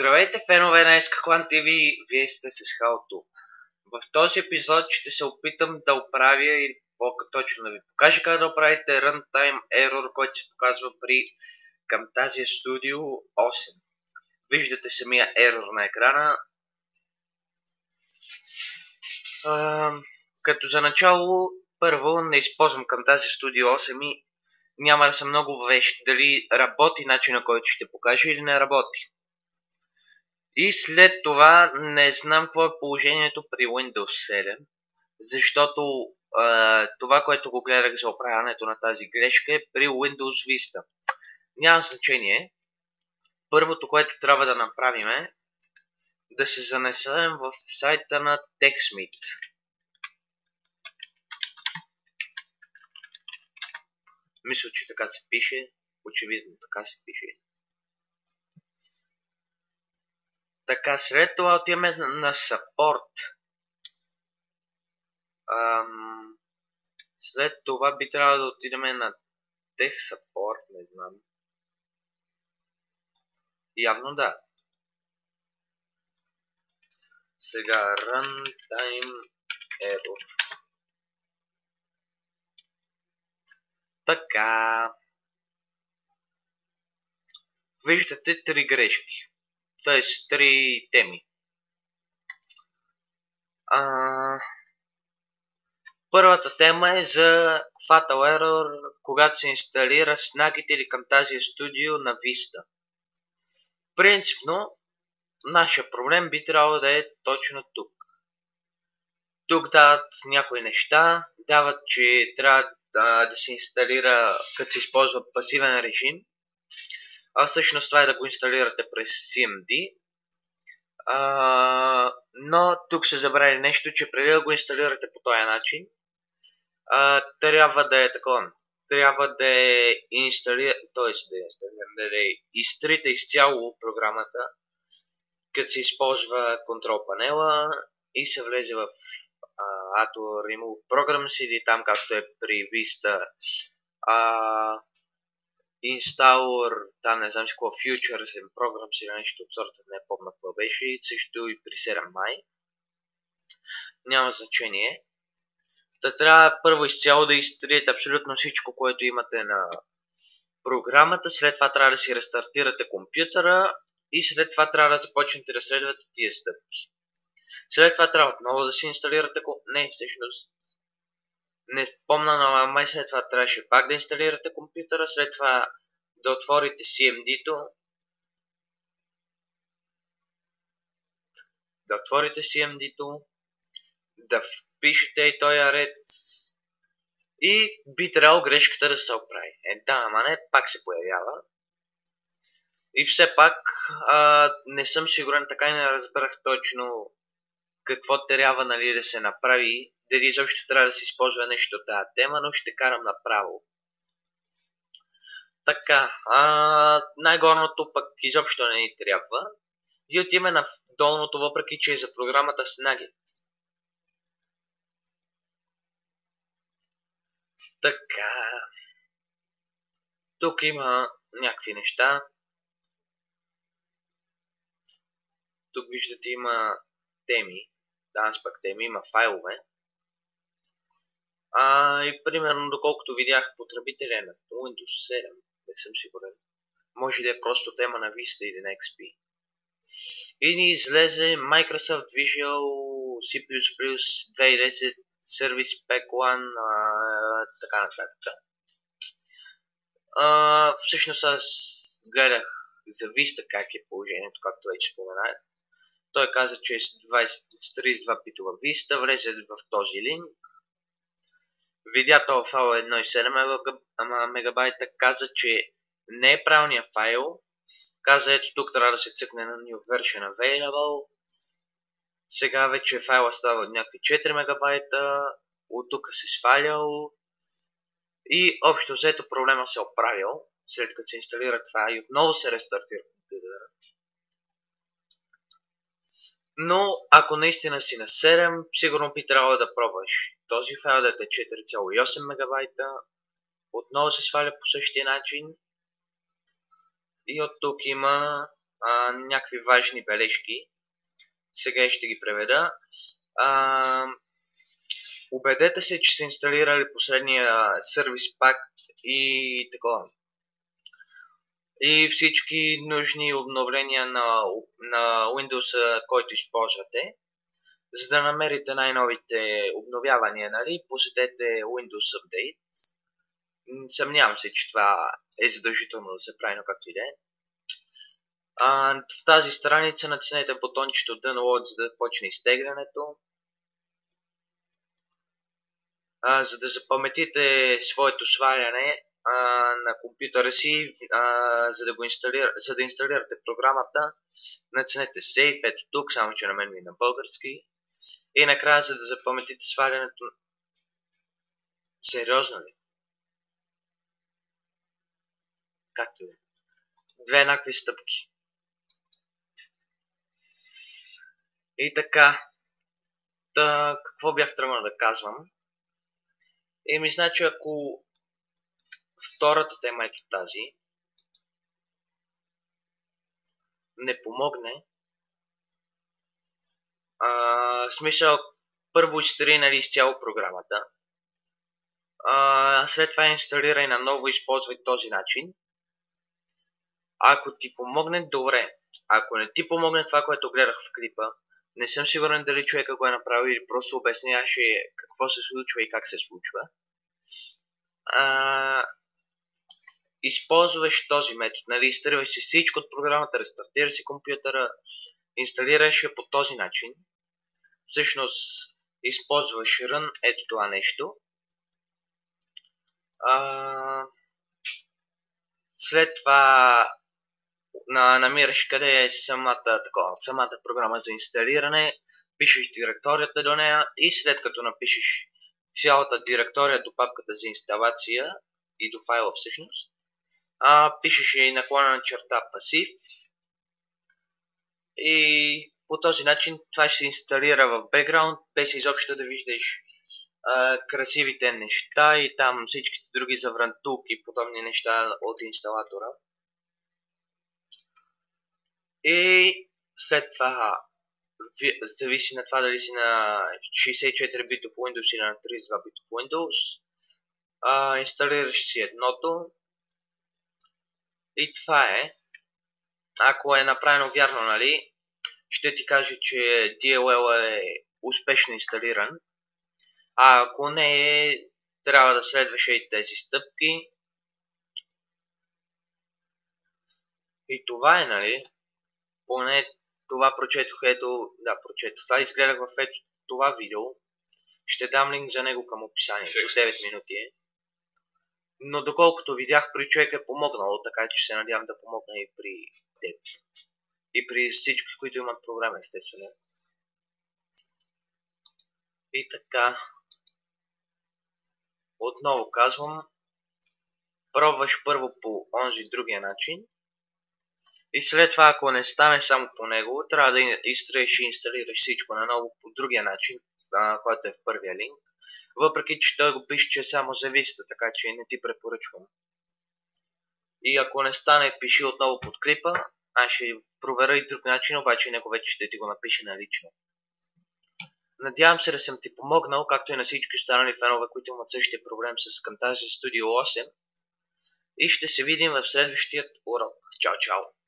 Здравейте, фенове на Ескаклан TV! Вие сте с Халто. В този епизод ще се опитам да оправя или по-точно да ви покажа как да оправите Runtime Error, който се показва при Camtasia Studio 8. Виждате самия error на екрана. А, като за начало, първо не използвам Camtasia Studio 8 и няма да съм много вещ дали работи начина, който ще покажа или не работи. И след това не знам какво е положението при Windows 7, защото а, това, което го гледах за оправянето на тази грешка е при Windows Vista. Няма значение. Първото, което трябва да направим е да се занесем в сайта на TextMeet. Мисля, че така се пише. Очевидно така се пише. Така, след това отиваме на support. Ам, след това би трябвало да отидем на Tech Support, не знам. Явно да. Сега Runtime Error. Така. Виждате три грешки т.е. три теми. А, първата тема е за Fatal Error, когато се инсталира Snagit или към тази студио на Vista. Принципно, нашия проблем би трябвало да е точно тук. Тук дават някои неща, дават, че трябва да, да се инсталира, като се използва пасивен режим, а всъщност това е да го инсталирате през CMD. А, но тук се забрави нещо, че преди да го инсталирате по този начин, а, трябва да е такова. Трябва да е инсталира, т.е. да е да е изтрита изцяло програмата, като се използва контрол панела и се влезе в Ato Remove Programs или там както е при Vista а, installer, там не знам си какво, Futures and Programs или нещо от сорта, не помня какво беше, и също и при 7 май. Няма значение. Та трябва първо изцяло да изтриете абсолютно всичко, което имате на програмата, след това трябва да си рестартирате компютъра и след това трябва да започнете да следвате тия стъпки. След това трябва отново да си инсталирате... Не, всъщност не помна, но май след това трябваше пак да инсталирате компютъра, след това да отворите CMD-то, да отворите CMD-то, да впишете и този ред и би трябвало грешката да се оправи. Е, да, ама не, пак се появява. И все пак а, не съм сигурен, така и не разбрах точно какво трябва нали, да се направи дали изобщо трябва да се използва нещо тази тема, но ще карам направо. Така, а, най-горното пък изобщо не ни трябва. И отиваме на долното, въпреки че е за програмата Snagit. Така. Тук има някакви неща. Тук виждате има теми. Да, пък теми, има файлове. А, и примерно, доколкото видях потребителя е на Windows 7, не съм сигурен. Може да е просто тема на Vista или на XP. И ни излезе Microsoft Visual C++ 2010 Service Pack 1, а, така нататък. А, всъщност аз гледах за Vista как е положението, както вече споменах. Той каза, че е с, 20, с 32 питова Vista, влезе в този линк. Видя този файл 1,7 мегабайта, каза, че не е правилният файл, каза, ето тук трябва да се цъкне на New Version Available, сега вече файла става някакви 4 мегабайта, от тук се свалял. И общо взето проблема се оправил, след като се инсталира това и отново се рестартира компютъра. Но ако наистина си на 7, сигурно би трябвало да пробваш този файл да е 4,8 мегабайта. Отново се сваля по същия начин. И от тук има а, някакви важни бележки. Сега ще ги преведа. А, убедете се, че сте инсталирали последния сервис пак и такова. И всички нужни обновления на, на Windows, който използвате. За да намерите най-новите обновявания, нали, посетете Windows Update. Съмнявам се, че това е задължително да се прави, но както и да е. В тази страница натиснете бутончето Download, за да почне изтеглянето. А, за да запаметите своето сваляне а, на компютъра си, а, за, да го инсталира, за да инсталирате програмата, натиснете Save, ето тук, само че на мен ми е на български. И накрая, за да запаметите свалянето... Сериозно ли? Както е. Две еднакви стъпки. И така. Та, какво бях тръгнал да казвам? Еми, значи, ако втората тема, ето тази, не помогне, а, смисъл, първо изтри нали, изцяло програмата, а, след това инсталирай на ново и използвай този начин. Ако ти помогне, добре. Ако не ти помогне това, което гледах в клипа, не съм сигурен дали човека го е направил или просто обясняваше какво се случва и как се случва. А, използваш този метод, нали, изтриваш си всичко от програмата, рестартираш си компютъра, инсталираш я по този начин. Всъщност, използваш run, ето това нещо. А, след това на, намираш къде е самата, такова, самата програма за инсталиране, пишеш директорията до нея и след като напишеш цялата директория до папката за инсталация и до файла всъщност, а, пишеш и наклона на черта пасив и по този начин това ще се инсталира в бекграунд, без изобщо да виждаш а, красивите неща и там всичките други заврантулки и подобни неща от инсталатора. И след това зависи на това дали си на 64 битов Windows или на 32 битов Windows. А, инсталираш си едното. И това е. Ако е направено вярно, нали, ще ти каже, че DLL е успешно инсталиран. А ако не е, трябва да следваш и тези стъпки. И това е, нали? поне това прочетох, ето, да, прочетох. Това изгледах в ето това видео. Ще дам линк за него към описанието. 9 минути е. Но доколкото видях при човек е помогнало, така че се надявам да помогна и при теб. И при всички, които имат програма, естествено. И така. Отново казвам, пробваш първо по онзи другия начин, и след това, ако не стане само по него, трябва да изтриеш и инсталираш всичко наново по другия начин, който е в първия линк. Въпреки, че той го пише, че е само зависта, така че не ти препоръчвам. И ако не стане, пиши отново под клипа. Аз ще проверя и друг начин, обаче него вече ще ти го напише налично. Надявам се да съм ти помогнал, както и на всички останали фенове, които имат същия проблем с Camtasia Studio 8. И ще се видим в следващият урок. Чао, чао!